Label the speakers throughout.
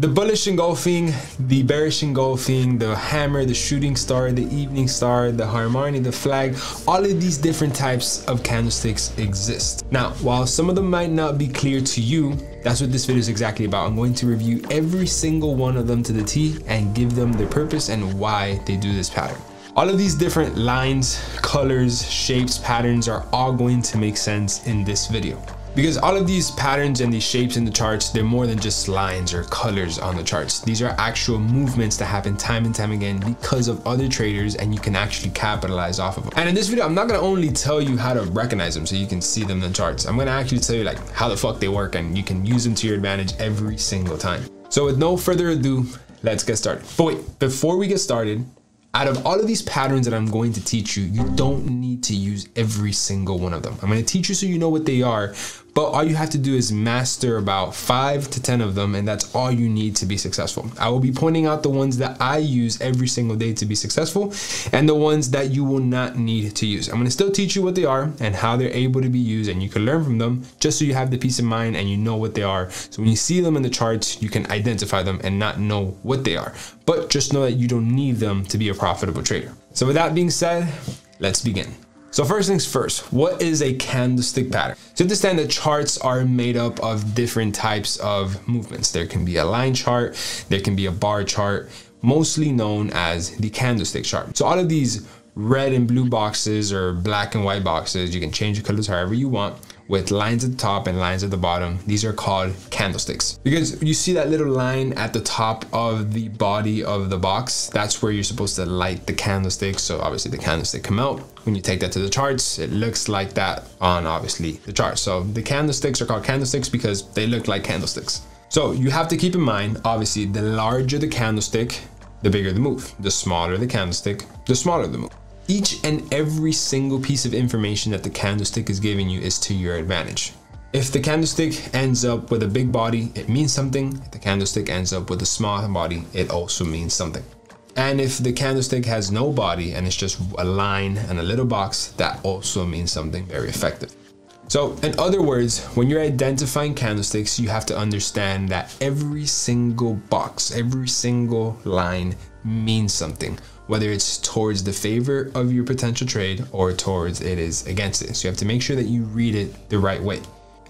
Speaker 1: The bullish engulfing, the bearish engulfing, the hammer, the shooting star, the evening star, the harami, the flag, all of these different types of candlesticks exist. Now, while some of them might not be clear to you, that's what this video is exactly about. I'm going to review every single one of them to the T and give them their purpose and why they do this pattern. All of these different lines, colors, shapes, patterns are all going to make sense in this video because all of these patterns and these shapes in the charts they're more than just lines or colors on the charts. These are actual movements that happen time and time again because of other traders and you can actually capitalize off of them. And in this video i'm not to only tell you how to recognize them so you can see them in the charts. I'm to actually tell you like how the fuck they work and you can use them to your advantage every single time. So with no further ado let's get started. But wait before we get started out of all of these patterns that I'm going to teach you, you don't need to use every single one of them. I'm going to teach you so you know what they are, but all you have to do is master about five to 10 of them, and that's all you need to be successful. I will be pointing out the ones that I use every single day to be successful and the ones that you will not need to use. I'm going to still teach you what they are and how they're able to be used, and you can learn from them just so you have the peace of mind and you know what they are. So when you see them in the charts, you can identify them and not know what they are. But just know that you don't need them to be a profitable trader. So with that being said, let's begin. So first things first, what is a candlestick pattern? To understand that charts are made up of different types of movements. There can be a line chart, there can be a bar chart, mostly known as the candlestick chart. So all of these red and blue boxes or black and white boxes, you can change the colors however you want, with lines at the top and lines at the bottom. These are called candlesticks because you see that little line at the top of the body of the box. That's where you're supposed to light the candlestick. So obviously the candlestick come out. When you take that to the charts, it looks like that on obviously the chart. So the candlesticks are called candlesticks because they look like candlesticks. So you have to keep in mind, obviously the larger the candlestick, the bigger the move. The smaller the candlestick, the smaller the move. Each and every single piece of information that the candlestick is giving you is to your advantage. If the candlestick ends up with a big body, it means something. If the candlestick ends up with a small body, it also means something. And if the candlestick has no body and it's just a line and a little box, that also means something very effective. So in other words, when you're identifying candlesticks, you have to understand that every single box, every single line means something whether it's towards the favor of your potential trade or towards it is against it. So you have to make sure that you read it the right way.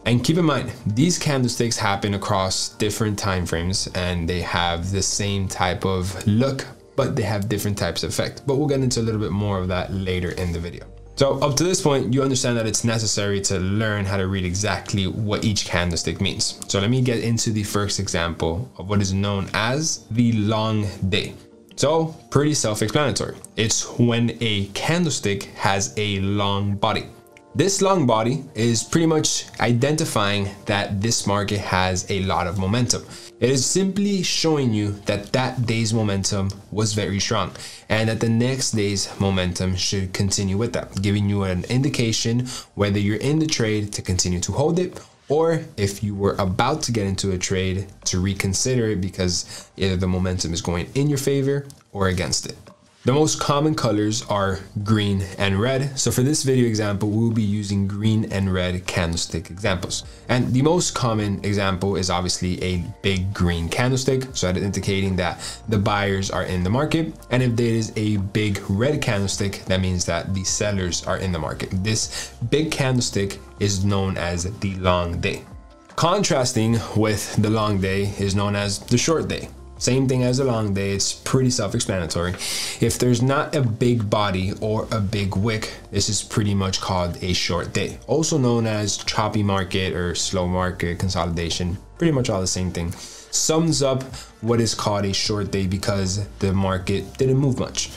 Speaker 1: And keep in mind, these candlesticks happen across different time frames and they have the same type of look, but they have different types of effect. But we'll get into a little bit more of that later in the video. So up to this point, you understand that it's necessary to learn how to read exactly what each candlestick means. So let me get into the first example of what is known as the long day. So pretty self-explanatory. It's when a candlestick has a long body. This long body is pretty much identifying that this market has a lot of momentum. It is simply showing you that that day's momentum was very strong and that the next day's momentum should continue with that, giving you an indication whether you're in the trade to continue to hold it or if you were about to get into a trade to reconsider it because either the momentum is going in your favor or against it. The most common colors are green and red. So for this video example, we'll be using green and red candlestick examples. And the most common example is obviously a big green candlestick. So that indicating that the buyers are in the market. And if there is a big red candlestick, that means that the sellers are in the market. This big candlestick is known as the long day. Contrasting with the long day is known as the short day. Same thing as a long day, it's pretty self-explanatory. If there's not a big body or a big wick, this is pretty much called a short day. Also known as choppy market or slow market consolidation, pretty much all the same thing. Sums up what is called a short day because the market didn't move much,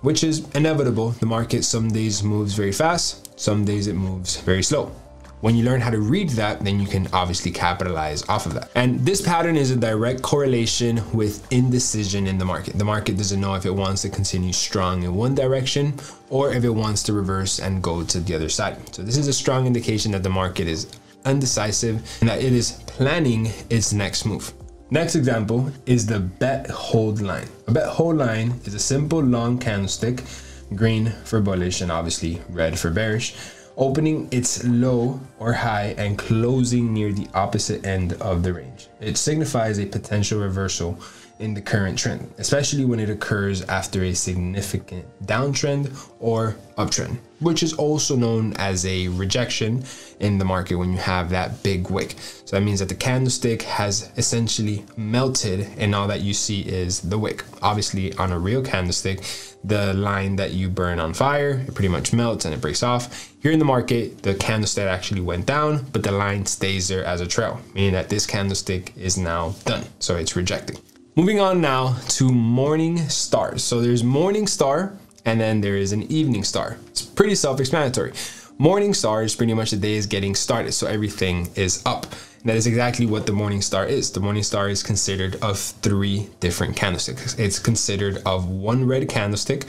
Speaker 1: which is inevitable. The market some days moves very fast, some days it moves very slow. When you learn how to read that, then you can obviously capitalize off of that. And this pattern is a direct correlation with indecision in the market. The market doesn't know if it wants to continue strong in one direction or if it wants to reverse and go to the other side. So this is a strong indication that the market is undecisive and that it is planning its next move. Next example is the belt hold line. A belt hold line is a simple long candlestick, green for bullish and obviously red for bearish opening its low or high and closing near the opposite end of the range. It signifies a potential reversal in the current trend, especially when it occurs after a significant downtrend or uptrend, which is also known as a rejection in the market when you have that big wick. So that means that the candlestick has essentially melted and all that you see is the wick. Obviously on a real candlestick, the line that you burn on fire, it pretty much melts and it breaks off. Here in the market, the candlestick actually went down, but the line stays there as a trail, meaning that this candlestick is now done. So it's rejecting. Moving on now to morning stars. So there's morning star and then there is an evening star. It's pretty self-explanatory. Morning star is pretty much the day is getting started, so everything is up. And that is exactly what the morning star is. The morning star is considered of three different candlesticks. It's considered of one red candlestick,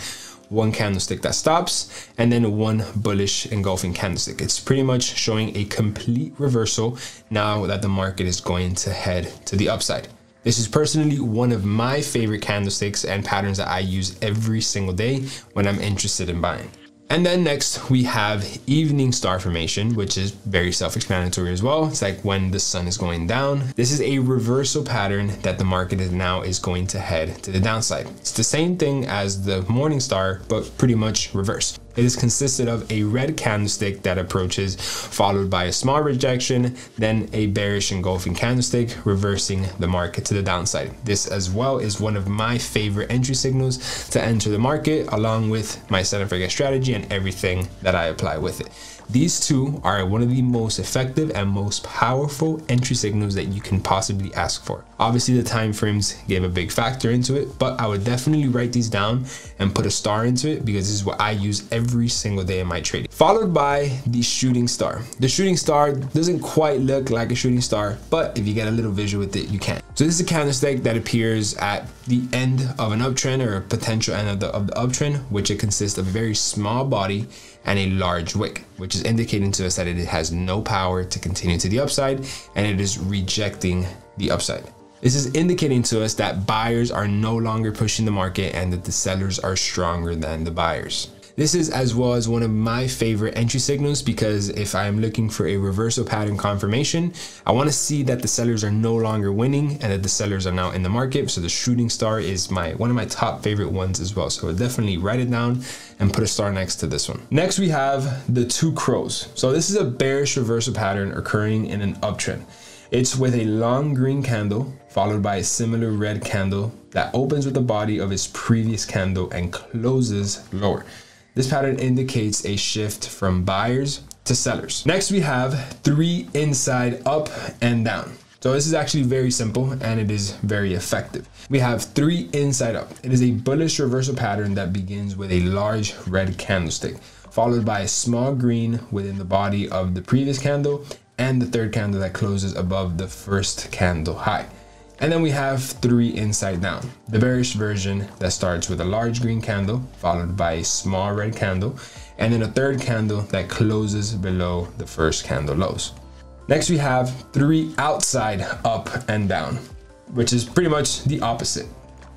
Speaker 1: one candlestick that stops, and then one bullish engulfing candlestick. It's pretty much showing a complete reversal now that the market is going to head to the upside. This is personally one of my favorite candlesticks and patterns that I use every single day when I'm interested in buying. And then next we have evening star formation, which is very self-explanatory as well. It's like when the sun is going down. This is a reversal pattern that the market is now is going to head to the downside. It's the same thing as the morning star, but pretty much reversed. It is consisted of a red candlestick that approaches, followed by a small rejection, then a bearish engulfing candlestick, reversing the market to the downside. This as well is one of my favorite entry signals to enter the market, along with my set and forget strategy and everything that I apply with it. These two are one of the most effective and most powerful entry signals that you can possibly ask for. Obviously the time frames gave a big factor into it, but I would definitely write these down and put a star into it because this is what I use every single day in my trading. Followed by the shooting star. The shooting star doesn't quite look like a shooting star, but if you get a little visual with it, you can. So this is a candlestick that appears at the end of an uptrend or a potential end of the, of the uptrend, which it consists of a very small body and a large wick, which is indicating to us that it has no power to continue to the upside and it is rejecting the upside. This is indicating to us that buyers are no longer pushing the market and that the sellers are stronger than the buyers. This is as well as one of my favorite entry signals because if I'm looking for a reversal pattern confirmation, I want to see that the sellers are no longer winning and that the sellers are now in the market. So the shooting star is my one of my top favorite ones as well. So definitely write it down and put a star next to this one. Next we have the two crows. So this is a bearish reversal pattern occurring in an uptrend. It's with a long green candle followed by a similar red candle that opens with the body of its previous candle and closes lower. This pattern indicates a shift from buyers to sellers. Next, we have three inside up and down. So this is actually very simple and it is very effective. We have three inside up. It is a bullish reversal pattern that begins with a large red candlestick, followed by a small green within the body of the previous candle and the third candle that closes above the first candle high. And then we have three inside down, the bearish version that starts with a large green candle, followed by a small red candle, and then a third candle that closes below the first candle lows. Next, we have three outside up and down, which is pretty much the opposite.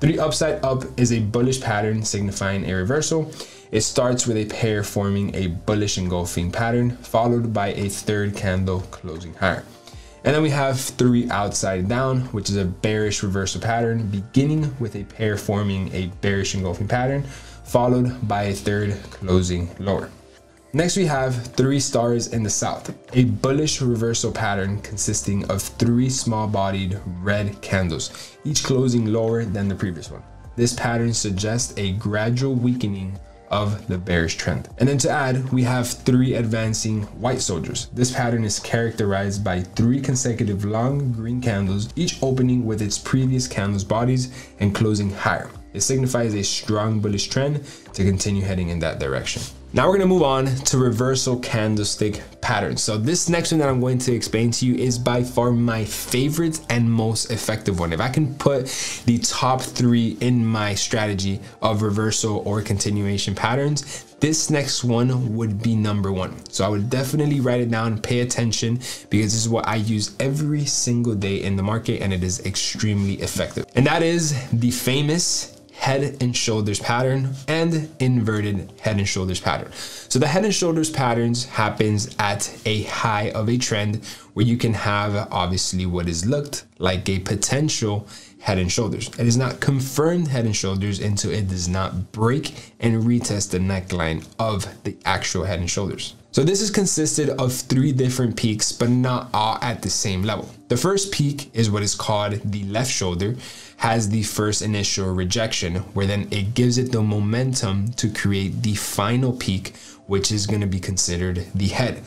Speaker 1: Three upside up is a bullish pattern signifying a reversal. It starts with a pair forming a bullish engulfing pattern, followed by a third candle closing higher. And then we have three outside down, which is a bearish reversal pattern, beginning with a pair forming a bearish engulfing pattern, followed by a third closing lower. Next, we have three stars in the south, a bullish reversal pattern consisting of three small bodied red candles, each closing lower than the previous one. This pattern suggests a gradual weakening of the bearish trend. And then to add, we have three advancing white soldiers. This pattern is characterized by three consecutive long green candles, each opening with its previous candle's bodies and closing higher. It signifies a strong bullish trend to continue heading in that direction. Now we're gonna move on to reversal candlestick patterns. So this next one that I'm going to explain to you is by far my favorite and most effective one. If I can put the top three in my strategy of reversal or continuation patterns, this next one would be number one. So I would definitely write it down, pay attention, because this is what I use every single day in the market and it is extremely effective. And that is the famous head and shoulders pattern and inverted head and shoulders pattern. So the head and shoulders patterns happens at a high of a trend where you can have obviously what is looked like a potential head and shoulders. It is not confirmed head and shoulders until it does not break and retest the neckline of the actual head and shoulders. So this is consisted of three different peaks, but not all at the same level. The first peak is what is called the left shoulder, has the first initial rejection, where then it gives it the momentum to create the final peak, which is gonna be considered the head.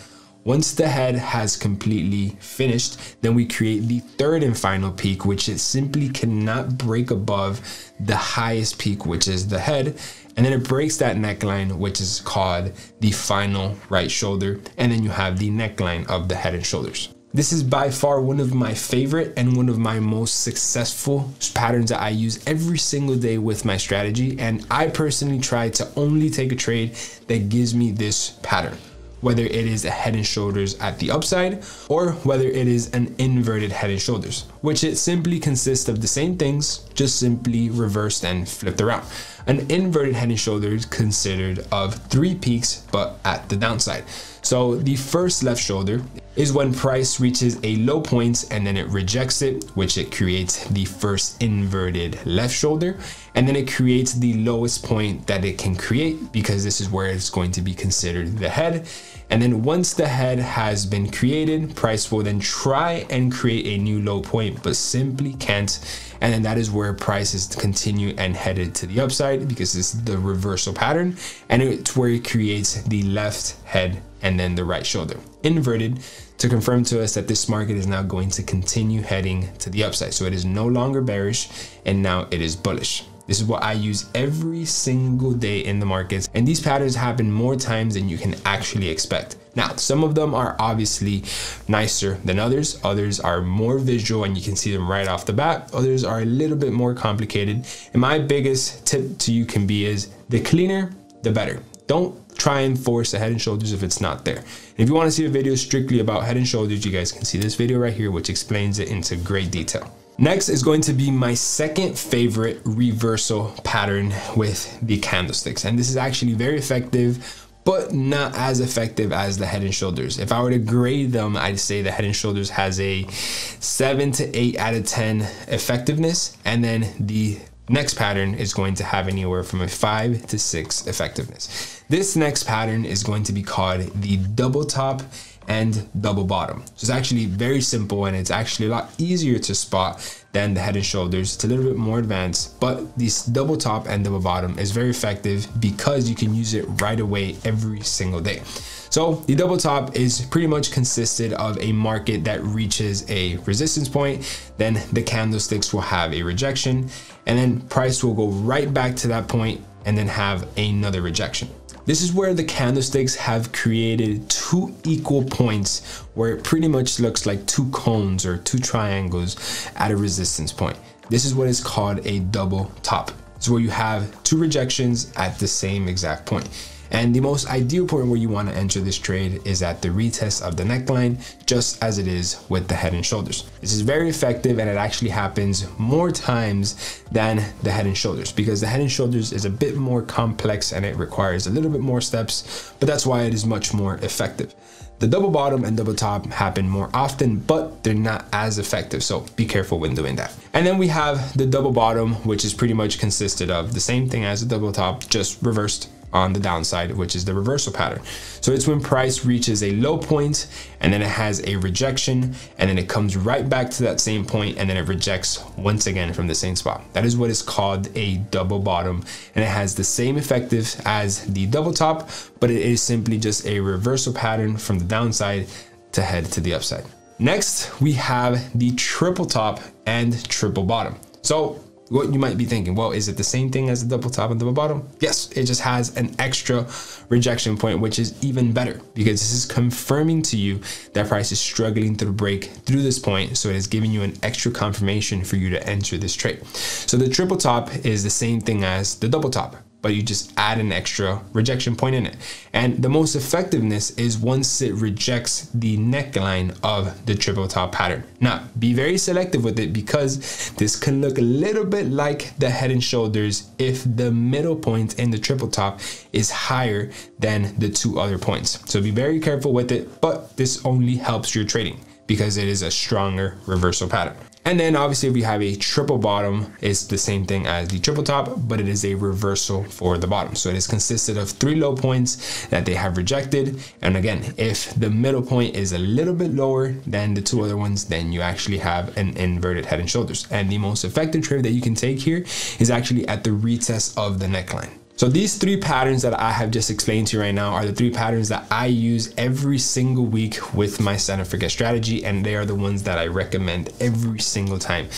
Speaker 1: Once the head has completely finished, then we create the third and final peak, which it simply cannot break above the highest peak, which is the head. And then it breaks that neckline, which is called the final right shoulder. And then you have the neckline of the head and shoulders. This is by far one of my favorite and one of my most successful patterns that I use every single day with my strategy. And I personally try to only take a trade that gives me this pattern whether it is a head and shoulders at the upside or whether it is an inverted head and shoulders, which it simply consists of the same things, just simply reversed and flipped around. An inverted head and shoulders considered of three peaks, but at the downside. So the first left shoulder is when price reaches a low point and then it rejects it, which it creates the first inverted left shoulder. And then it creates the lowest point that it can create because this is where it's going to be considered the head. And then once the head has been created, price will then try and create a new low point, but simply can't. And then that is where prices continue and headed to the upside because it's the reversal pattern. And it's where it creates the left head and then the right shoulder. Inverted to confirm to us that this market is now going to continue heading to the upside. So it is no longer bearish and now it is bullish. This is what I use every single day in the markets. And these patterns happen more times than you can actually expect. Now, some of them are obviously nicer than others. Others are more visual and you can see them right off the bat. Others are a little bit more complicated. And my biggest tip to you can be is the cleaner, the better. Don't try and force a head and shoulders if it's not there. If you want to see a video strictly about head and shoulders, you guys can see this video right here, which explains it into great detail. Next is going to be my second favorite reversal pattern with the candlesticks. And this is actually very effective but not as effective as the head and shoulders. If I were to grade them, I'd say the head and shoulders has a seven to eight out of 10 effectiveness. And then the next pattern is going to have anywhere from a five to six effectiveness. This next pattern is going to be called the double top and double bottom. So it's actually very simple and it's actually a lot easier to spot than the head and shoulders. It's a little bit more advanced, but this double top and double bottom is very effective because you can use it right away every single day. So the double top is pretty much consisted of a market that reaches a resistance point, then the candlesticks will have a rejection, and then price will go right back to that point and then have another rejection. This is where the candlesticks have created two equal points where it pretty much looks like two cones or two triangles at a resistance point. This is what is called a double top. It's where you have two rejections at the same exact point. And the most ideal point where you want to enter this trade is at the retest of the neckline, just as it is with the head and shoulders. This is very effective and it actually happens more times than the head and shoulders because the head and shoulders is a bit more complex and it requires a little bit more steps, but that's why it is much more effective. The double bottom and double top happen more often, but they're not as effective. So be careful when doing that. And then we have the double bottom, which is pretty much consisted of the same thing as the double top, just reversed on the downside, which is the reversal pattern. So it's when price reaches a low point and then it has a rejection and then it comes right back to that same point and then it rejects once again from the same spot. That is what is called a double bottom and it has the same effective as the double top, but it is simply just a reversal pattern from the downside to head to the upside. Next, we have the triple top and triple bottom. So what you might be thinking, well, is it the same thing as the double top and double bottom? Yes, it just has an extra rejection point, which is even better because this is confirming to you that price is struggling to break through this point. So it is giving you an extra confirmation for you to enter this trade. So the triple top is the same thing as the double top but you just add an extra rejection point in it. And the most effectiveness is once it rejects the neckline of the triple top pattern. Now, be very selective with it because this can look a little bit like the head and shoulders if the middle point in the triple top is higher than the two other points. So be very careful with it, but this only helps your trading because it is a stronger reversal pattern. And then obviously if we have a triple bottom, it's the same thing as the triple top, but it is a reversal for the bottom. So it is consisted of three low points that they have rejected. And again, if the middle point is a little bit lower than the two other ones, then you actually have an inverted head and shoulders. And the most effective trade that you can take here is actually at the retest of the neckline. So these three patterns that I have just explained to you right now are the three patterns that I use every single week with my and forget strategy, and they are the ones that I recommend every single time.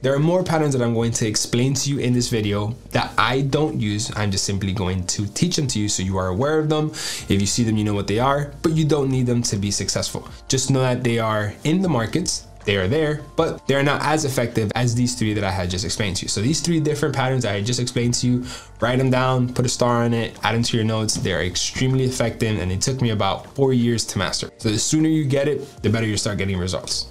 Speaker 1: There are more patterns that I'm going to explain to you in this video that I don't use. I'm just simply going to teach them to you so you are aware of them. If you see them, you know what they are, but you don't need them to be successful. Just know that they are in the markets they are there, but they're not as effective as these three that I had just explained to you. So these three different patterns I just explained to you, write them down, put a star on it, add them to your notes. They're extremely effective and it took me about four years to master. So the sooner you get it, the better you start getting results.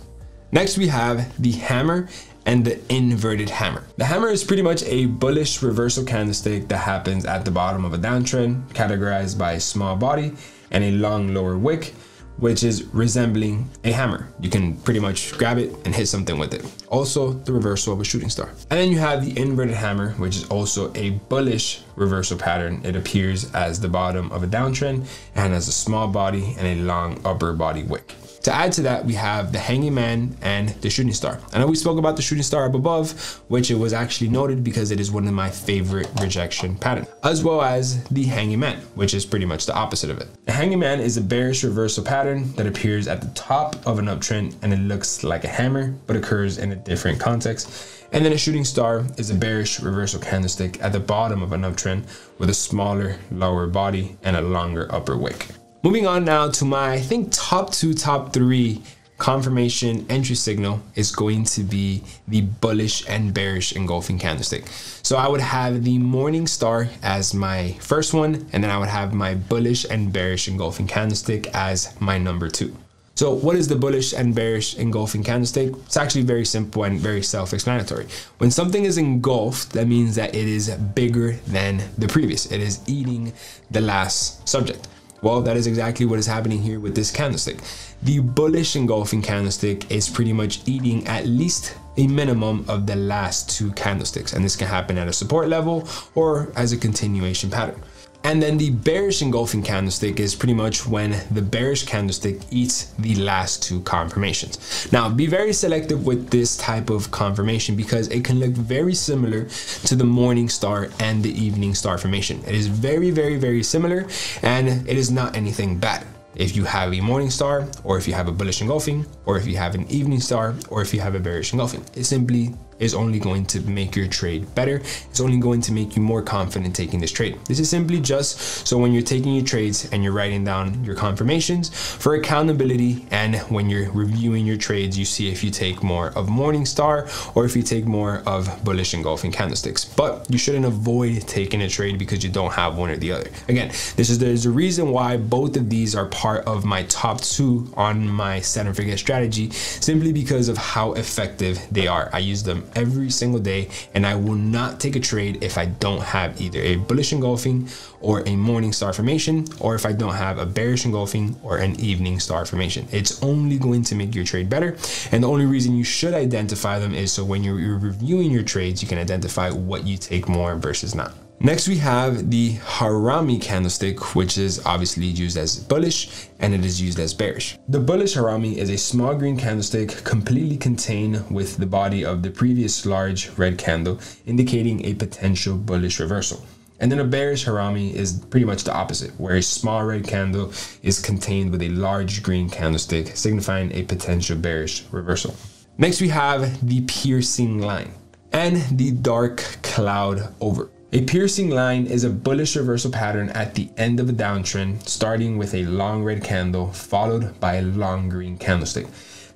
Speaker 1: Next, we have the hammer and the inverted hammer. The hammer is pretty much a bullish reversal candlestick that happens at the bottom of a downtrend, categorized by a small body and a long lower wick which is resembling a hammer. You can pretty much grab it and hit something with it. Also the reversal of a shooting star. And then you have the inverted hammer, which is also a bullish reversal pattern. It appears as the bottom of a downtrend and has a small body and a long upper body wick. To add to that, we have the hanging man and the shooting star. I know we spoke about the shooting star up above, which it was actually noted because it is one of my favorite rejection patterns, as well as the hanging man, which is pretty much the opposite of it. The hanging man is a bearish reversal pattern that appears at the top of an uptrend and it looks like a hammer, but occurs in a different context. And then a shooting star is a bearish reversal candlestick at the bottom of an uptrend with a smaller lower body and a longer upper wick. Moving on now to my, I think, top two, top three confirmation entry signal is going to be the bullish and bearish engulfing candlestick. So I would have the morning star as my first one, and then I would have my bullish and bearish engulfing candlestick as my number two. So what is the bullish and bearish engulfing candlestick? It's actually very simple and very self-explanatory. When something is engulfed, that means that it is bigger than the previous. It is eating the last subject. Well, that is exactly what is happening here with this candlestick. The bullish engulfing candlestick is pretty much eating at least a minimum of the last two candlesticks. And this can happen at a support level or as a continuation pattern. And then the bearish engulfing candlestick is pretty much when the bearish candlestick eats the last two confirmations. Now, be very selective with this type of confirmation because it can look very similar to the morning star and the evening star formation. It is very, very, very similar and it is not anything bad if you have a morning star or if you have a bullish engulfing or if you have an evening star or if you have a bearish engulfing. It simply is only going to make your trade better. It's only going to make you more confident taking this trade. This is simply just so when you're taking your trades and you're writing down your confirmations for accountability and when you're reviewing your trades, you see if you take more of Morningstar or if you take more of bullish engulfing candlesticks. But you shouldn't avoid taking a trade because you don't have one or the other. Again, this is there's a reason why both of these are part of my top two on my and forget strategy simply because of how effective they are. I use them every single day and I will not take a trade if I don't have either a bullish engulfing or a morning star formation or if I don't have a bearish engulfing or an evening star formation. It's only going to make your trade better and the only reason you should identify them is so when you're reviewing your trades you can identify what you take more versus not. Next, we have the Harami candlestick, which is obviously used as bullish and it is used as bearish. The bullish Harami is a small green candlestick completely contained with the body of the previous large red candle, indicating a potential bullish reversal. And then a bearish Harami is pretty much the opposite, where a small red candle is contained with a large green candlestick, signifying a potential bearish reversal. Next, we have the piercing line and the dark cloud cover. A piercing line is a bullish reversal pattern at the end of a downtrend, starting with a long red candle followed by a long green candlestick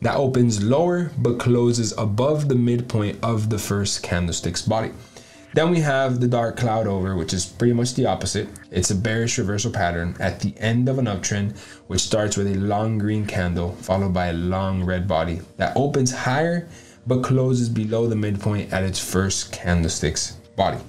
Speaker 1: that opens lower but closes above the midpoint of the first candlestick's body. Then we have the dark cloud cover, which is pretty much the opposite. It's a bearish reversal pattern at the end of an uptrend, which starts with a long green candle followed by a long red body that opens higher but closes below the midpoint at its first candlestick's body.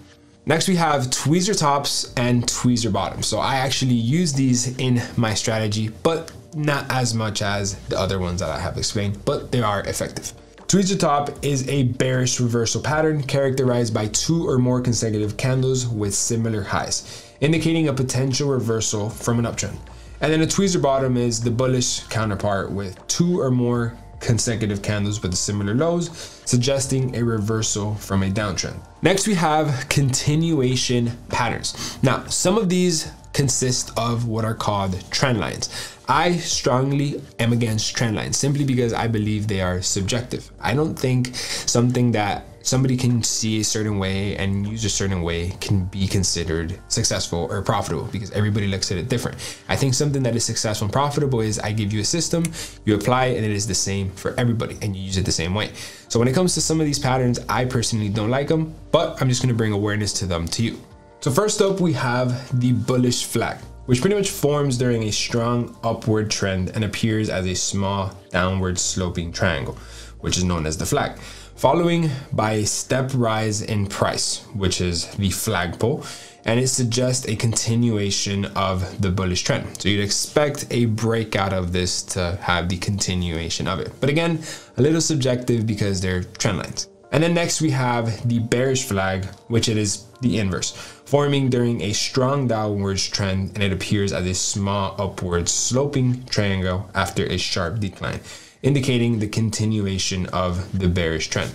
Speaker 1: Next, we have tweezer tops and tweezer bottoms. So I actually use these in my strategy, but not as much as the other ones that I have explained, but they are effective. Tweezer top is a bearish reversal pattern characterized by two or more consecutive candles with similar highs, indicating a potential reversal from an uptrend. And then a tweezer bottom is the bullish counterpart with two or more consecutive candles with similar lows, suggesting a reversal from a downtrend. Next, we have continuation patterns. Now, some of these consist of what are called trend lines. I strongly am against trend lines simply because I believe they are subjective. I don't think something that somebody can see a certain way and use a certain way can be considered successful or profitable because everybody looks at it different. I think something that is successful and profitable is I give you a system, you apply it, and it is the same for everybody and you use it the same way. So when it comes to some of these patterns, I personally don't like them, but I'm just gonna bring awareness to them to you. So first up, we have the bullish flag, which pretty much forms during a strong upward trend and appears as a small downward sloping triangle, which is known as the flag following by a step rise in price, which is the flagpole, and it suggests a continuation of the bullish trend. So you'd expect a breakout of this to have the continuation of it. But again, a little subjective because they're trend lines. And then next we have the bearish flag, which it is the inverse, forming during a strong downwards trend and it appears as a small upward sloping triangle after a sharp decline indicating the continuation of the bearish trend.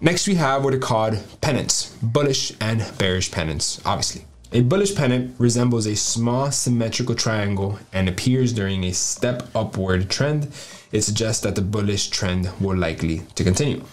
Speaker 1: Next, we have what are called pennants, bullish and bearish pennants, obviously. A bullish pennant resembles a small symmetrical triangle and appears during a step upward trend. It suggests that the bullish trend will likely to continue.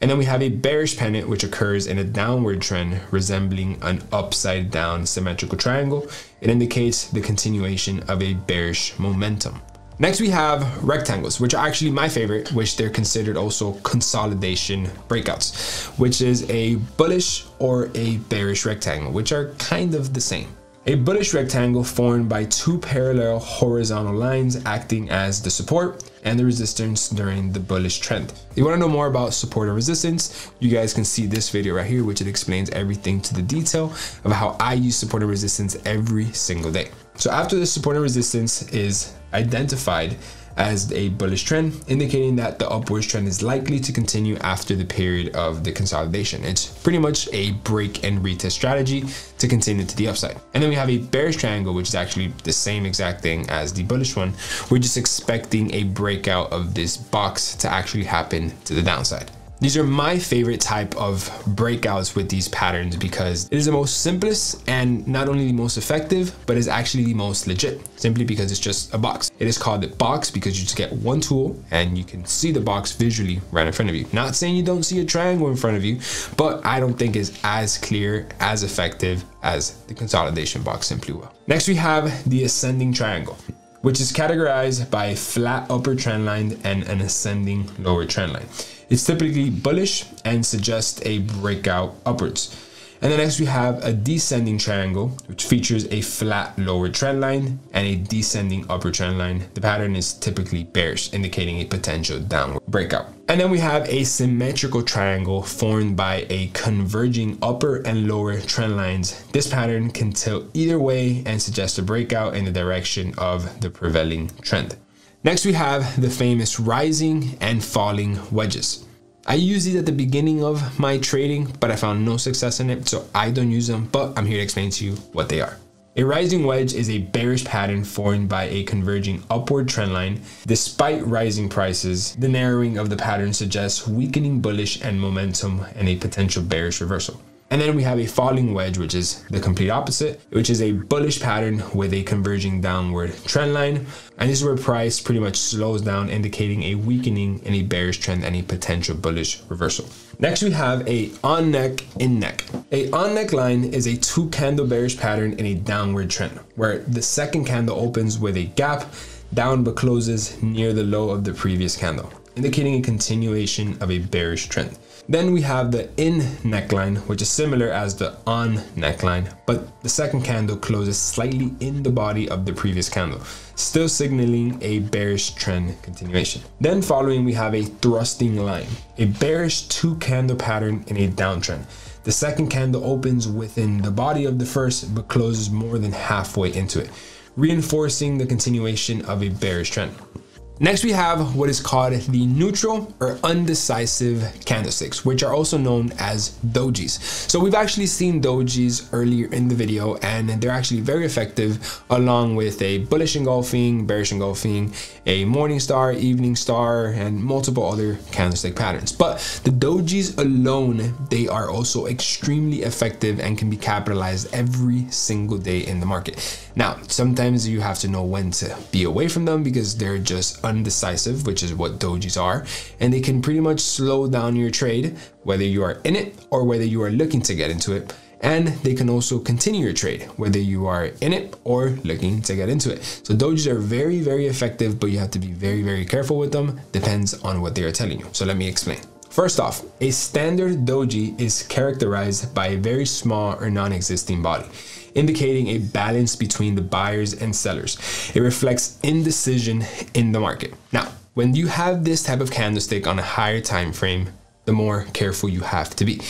Speaker 1: And then we have a bearish pennant, which occurs in a downward trend resembling an upside down symmetrical triangle. It indicates the continuation of a bearish momentum. Next we have rectangles, which are actually my favorite, which they're considered also consolidation breakouts, which is a bullish or a bearish rectangle, which are kind of the same. A bullish rectangle formed by two parallel horizontal lines acting as the support and the resistance during the bullish trend. If you want to know more about support and resistance, you guys can see this video right here, which it explains everything to the detail of how I use support and resistance every single day. So after the support and resistance is identified as a bullish trend, indicating that the upwards trend is likely to continue after the period of the consolidation. It's pretty much a break and retest strategy to continue to the upside. And then we have a bearish triangle, which is actually the same exact thing as the bullish one. We're just expecting a breakout of this box to actually happen to the downside. These are my favorite type of breakouts with these patterns because it is the most simplest and not only the most effective, but is actually the most legit simply because it's just a box. It is called a box because you just get one tool and you can see the box visually right in front of you. Not saying you don't see a triangle in front of you, but I don't think is as clear, as effective as the consolidation box simply will. Next, we have the ascending triangle which is categorized by a flat upper trend line and an ascending lower trend line. It's typically bullish and suggests a breakout upwards. And then next we have a descending triangle, which features a flat lower trend line and a descending upper trend line. The pattern is typically bearish, indicating a potential downward breakout. And then we have a symmetrical triangle formed by a converging upper and lower trend lines. This pattern can tilt either way and suggest a breakout in the direction of the prevailing trend. Next, we have the famous rising and falling wedges. I use these at the beginning of my trading, but I found no success in it, so I don't use them, but I'm here to explain to you what they are. A rising wedge is a bearish pattern formed by a converging upward trend line. Despite rising prices, the narrowing of the pattern suggests weakening bullish and momentum and a potential bearish reversal. And then we have a falling wedge, which is the complete opposite, which is a bullish pattern with a converging downward trend line. And this is where price pretty much slows down, indicating a weakening in a bearish trend and a potential bullish reversal. Next, we have a on neck in neck. A on neck line is a two candle bearish pattern in a downward trend, where the second candle opens with a gap down but closes near the low of the previous candle, indicating a continuation of a bearish trend. Then we have the in neckline, which is similar as the on neckline, but the second candle closes slightly in the body of the previous candle, still signaling a bearish trend continuation. Then following, we have a thrusting line, a bearish two candle pattern in a downtrend. The second candle opens within the body of the first, but closes more than halfway into it, reinforcing the continuation of a bearish trend. Next, we have what is called the neutral or undecisive candlesticks, which are also known as dojis. So we've actually seen dojis earlier in the video, and they're actually very effective along with a bullish engulfing, bearish engulfing, a morning star, evening star, and multiple other candlestick patterns. But the dojis alone, they are also extremely effective and can be capitalized every single day in the market. Now, sometimes you have to know when to be away from them because they're just undecisive, which is what dojis are, and they can pretty much slow down your trade, whether you are in it or whether you are looking to get into it. And they can also continue your trade, whether you are in it or looking to get into it. So dojis are very, very effective, but you have to be very, very careful with them. Depends on what they are telling you. So let me explain. First off, a standard doji is characterized by a very small or non-existing body indicating a balance between the buyers and sellers. It reflects indecision in the market. Now, when you have this type of candlestick on a higher time frame, the more careful you have to be.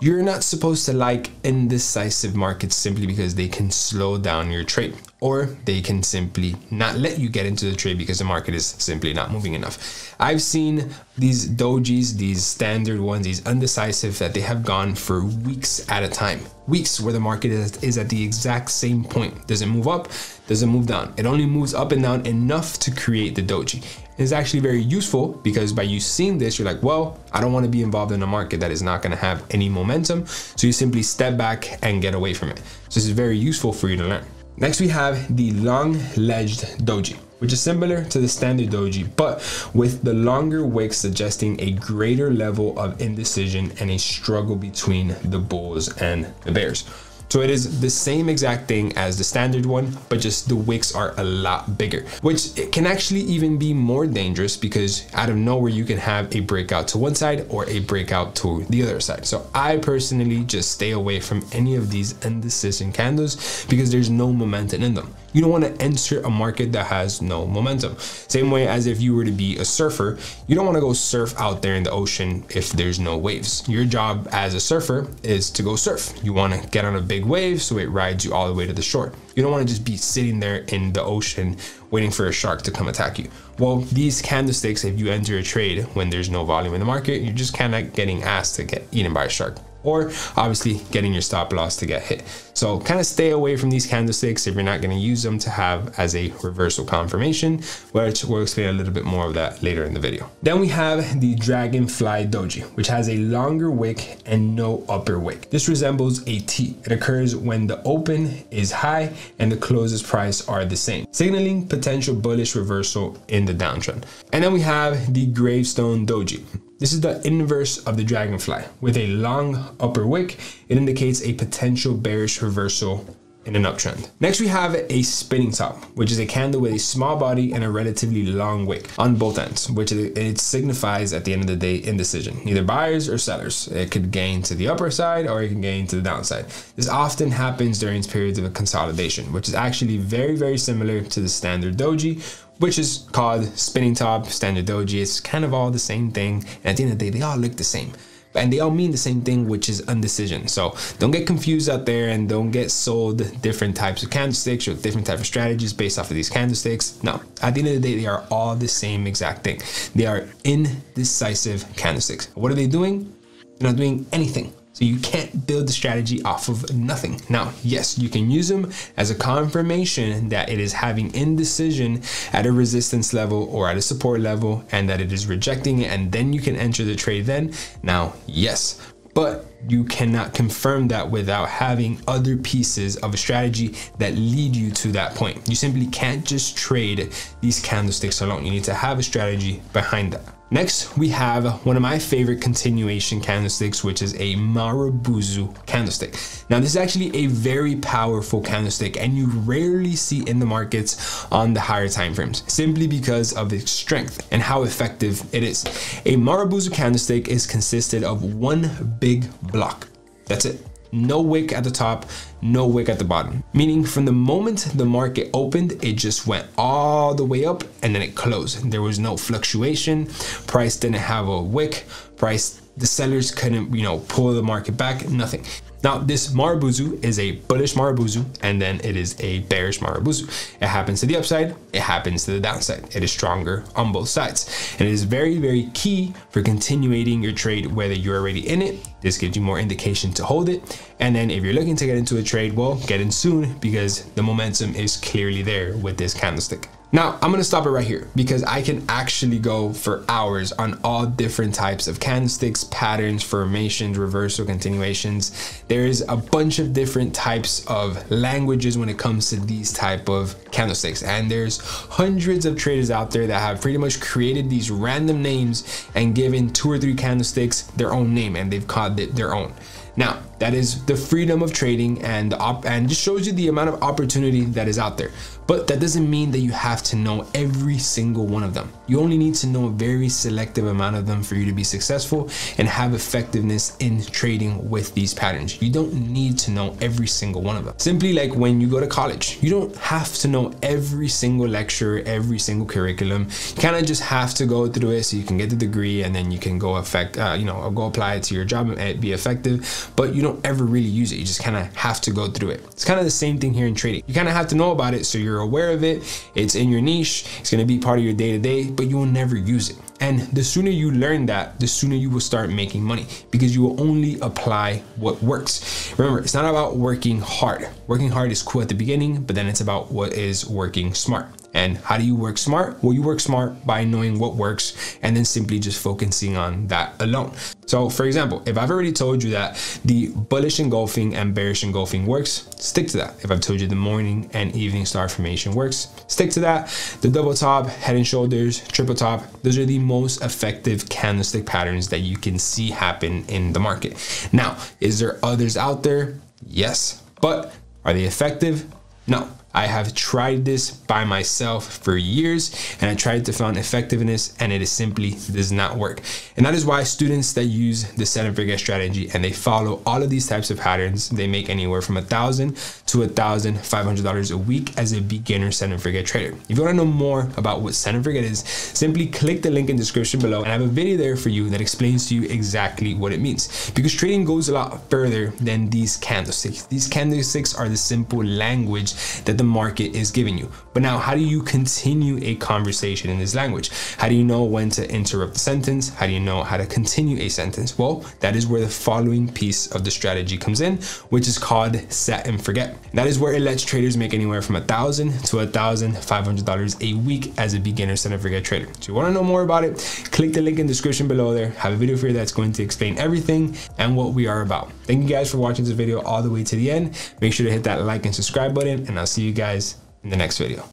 Speaker 1: You're not supposed to like indecisive markets simply because they can slow down your trade or they can simply not let you get into the trade because the market is simply not moving enough. I've seen these dojis, these standard ones, these undecisive that they have gone for weeks at a time. Weeks where the market is, at the exact same point. Does it move up? Does it move down? It only moves up and down enough to create the doji. It's actually very useful because by you seeing this, you're like, well, I don't want to be involved in a market that is not going to have any momentum. So you simply step back and get away from it. So this is very useful for you to learn. Next, we have the long-legged doji, which is similar to the standard doji, but with the longer wick suggesting a greater level of indecision and a struggle between the bulls and the bears. So it is the same exact thing as the standard one, but just the wicks are a lot bigger, which can actually even be more dangerous because out of nowhere you can have a breakout to one side or a breakout to the other side. So I personally just stay away from any of these indecision candles because there's no momentum in them. You don't want to enter a market that has no momentum. Same way as if you were to be a surfer, you don't want to go surf out there in the ocean if there's no waves. Your job as a surfer is to go surf. You want to get on a big wave so it rides you all the way to the shore. You don't want to just be sitting there in the ocean waiting for a shark to come attack you. Well, these candlesticks, if you enter a trade when there's no volume in the market, you're just kind of getting asked to get eaten by a shark or obviously getting your stop loss to get hit. So kind of stay away from these candlesticks if you're not going to use them to have as a reversal confirmation, which we'll explain a little bit more of that later in the video. Then we have the Dragonfly Doji, which has a longer wick and no upper wick. This resembles a T. It occurs when the open is high and the closes price are the same, signaling potential bullish reversal in the downtrend. And then we have the Gravestone Doji. This is the inverse of the dragonfly. With a long upper wick, it indicates a potential bearish reversal in an uptrend. Next, we have a spinning top, which is a candle with a small body and a relatively long wick on both ends, which it signifies at the end of the day indecision, either buyers or sellers. It could gain to the upper side or it can gain to the downside. This often happens during periods of consolidation, which is actually very, very similar to the standard doji, which is called spinning top, standard doji. It's kind of all the same thing. And at the end of the day, they all look the same. And they all mean the same thing, which is undecision. So don't get confused out there and don't get sold different types of candlesticks or different type of strategies based off of these candlesticks. No, at the end of the day, they are all the same exact thing. They are indecisive candlesticks. What are they doing? They're not doing anything. So you can't build the strategy off of nothing. Now, yes, you can use them as a confirmation that it is having indecision at a resistance level or at a support level and that it is rejecting it and then you can enter the trade then. Now, yes, but you cannot confirm that without having other pieces of a strategy that lead you to that point. You simply can't just trade these candlesticks alone. You need to have a strategy behind that. Next, we have one of my favorite continuation candlesticks, which is a Marubozu candlestick. Now, this is actually a very powerful candlestick and you rarely see in the markets on the higher time frames, simply because of its strength and how effective it is. A Marubozu candlestick is consisted of one big block. That's it no wick at the top, no wick at the bottom. Meaning from the moment the market opened, it just went all the way up and then it closed. There was no fluctuation. Price didn't have a wick. Price, the sellers couldn't, you know, pull the market back, nothing. Now, this Marubozu is a bullish Marubozu, and then it is a bearish Marubozu. It happens to the upside, it happens to the downside. It is stronger on both sides. And it is very, very key for continuing your trade, whether you're already in it. This gives you more indication to hold it. And then if you're looking to get into a trade, well, get in soon because the momentum is clearly there with this candlestick. Now, I'm gonna stop it right here because I can actually go for hours on all different types of candlesticks, patterns, formations, reversal, continuations. There is a bunch of different types of languages when it comes to these type of candlesticks. And there's hundreds of traders out there that have pretty much created these random names and given two or three candlesticks their own name and they've called it their own. Now, that is the freedom of trading and and just shows you the amount of opportunity that is out there. But that doesn't mean that you have to know every single one of them. You only need to know a very selective amount of them for you to be successful and have effectiveness in trading with these patterns. You don't need to know every single one of them. Simply like when you go to college, you don't have to know every single lecture, every single curriculum. You kind of just have to go through it so you can get the degree and then you can go affect, uh, you know, go apply it to your job and be effective. But you don't ever really use it. You just kind of have to go through it. It's kind of the same thing here in trading. You kind of have to know about it so you're aware of it. It's in your niche. It's going to be part of your day to day, but you will never use it. And the sooner you learn that, the sooner you will start making money because you will only apply what works. Remember, it's not about working hard. Working hard is cool at the beginning, but then it's about what is working smart. And how do you work smart? Well, you work smart by knowing what works and then simply just focusing on that alone. So for example, if I've already told you that the bullish engulfing and bearish engulfing works, stick to that. If I've told you the morning and evening star formation works, stick to that. The double top, head and shoulders, triple top, those are the most effective candlestick patterns that you can see happen in the market. Now, is there others out there? Yes, but are they effective? No. I have tried this by myself for years and I tried to find effectiveness and it simply does not work. And that is why students that use the seven figure strategy and they follow all of these types of patterns, they make anywhere from a thousand to a thousand five hundred dollars a week as a beginner seven figure trader. If you want to know more about what seven figure is, simply click the link in the description below and I have a video there for you that explains to you exactly what it means. Because trading goes a lot further than these candlesticks. These candlesticks are the simple language that the market is giving you. But now, how do you continue a conversation in this language? How do you know when to interrupt the sentence? How do you know how to continue a sentence? Well, that is where the following piece of the strategy comes in, which is called set and forget. That is where it lets traders make anywhere from a thousand to a thousand five hundred dollars a week as a beginner set and forget trader. So you want to know more about it? Click the link in the description below there. have a video for you that's going to explain everything and what we are about. Thank you guys for watching this video all the way to the end. Make sure to hit that like and subscribe button and I'll see you guys in the next video.